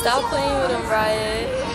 Stop playing with him, Riot.